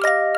you